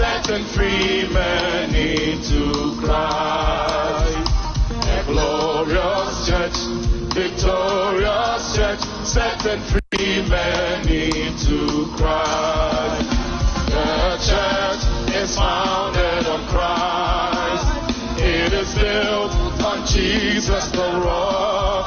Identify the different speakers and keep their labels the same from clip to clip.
Speaker 1: setting free many to Christ. A glorious church, victorious church, setting free many to Christ. The church is founded on Christ. It is built on Jesus the rock.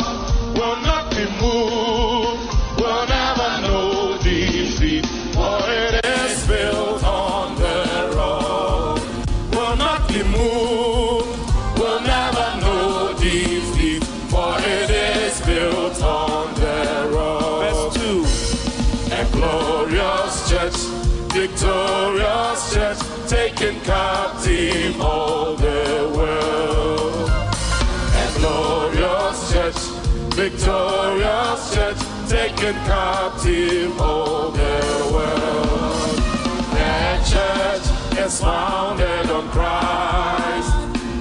Speaker 1: Victorious church, taken captive all the world. That church is founded on Christ.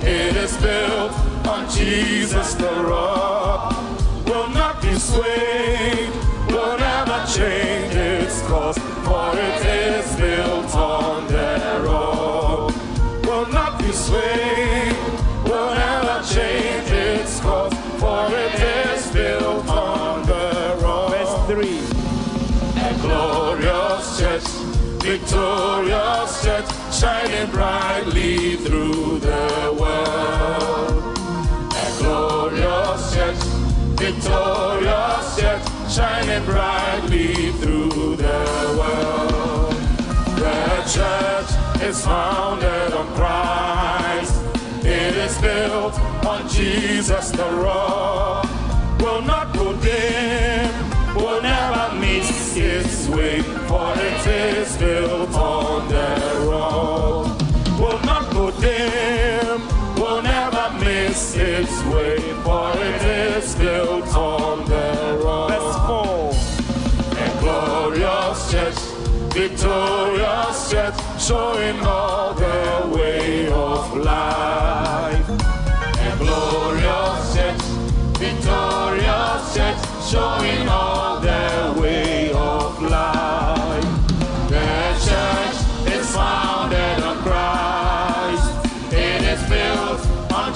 Speaker 1: It is built on Jesus the rock. Will not be swayed, will never change its course, for it is built rock.
Speaker 2: 3.
Speaker 1: A glorious church, victorious church, shining brightly through the world. A glorious church, victorious church, shining brightly through the world. The church is founded on Christ. It is built on Jesus the rock. Built on the rock. Will not go dim, will never miss its way, for it is built on the rock.
Speaker 2: Verse 4.
Speaker 1: A glorious church, victorious church, showing all the way of life.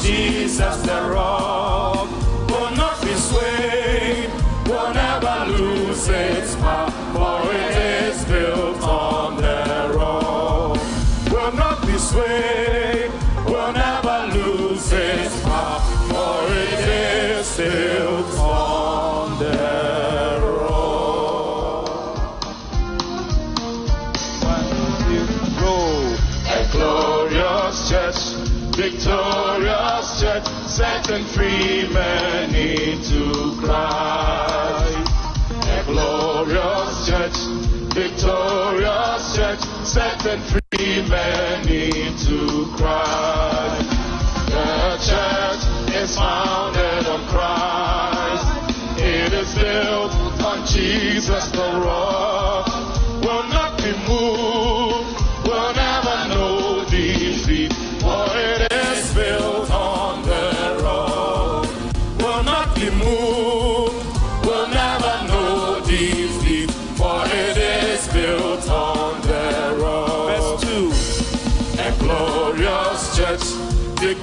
Speaker 1: Jesus the rock. Will not be swayed, will never lose its power, for it is built on the rock. Will not be swayed, setting free many to Christ. A glorious church, victorious church, setting free many to Christ. The church is founded on Christ. It is built on Jesus the rock.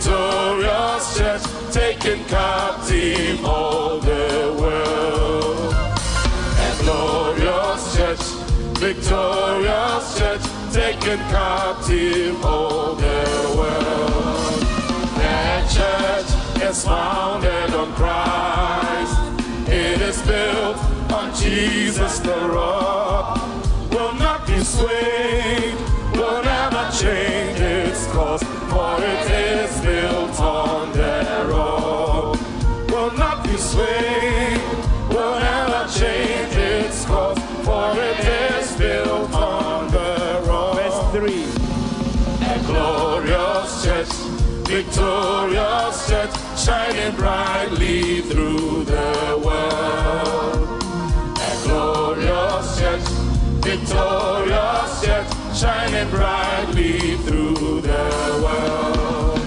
Speaker 1: Victorious church, taking captive all the world. A glorious church, victorious church, taking captive all the world. That church is founded on Christ. It is built on Jesus the rock. Victorious church, shining brightly through the world. A glorious church, victorious church, shining brightly through the world.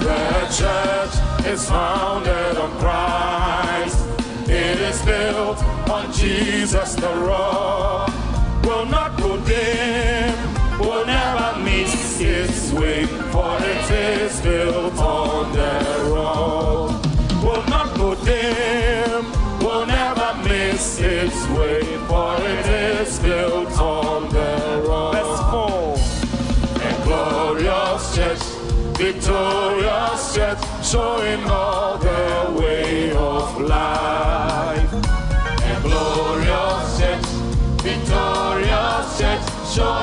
Speaker 1: The church is founded on Christ. It is built on Jesus the rock. For it is built on the rock.
Speaker 2: Verse 4.
Speaker 1: A glorious church, victorious church, showing all the way of life. A glorious church, victorious church, showing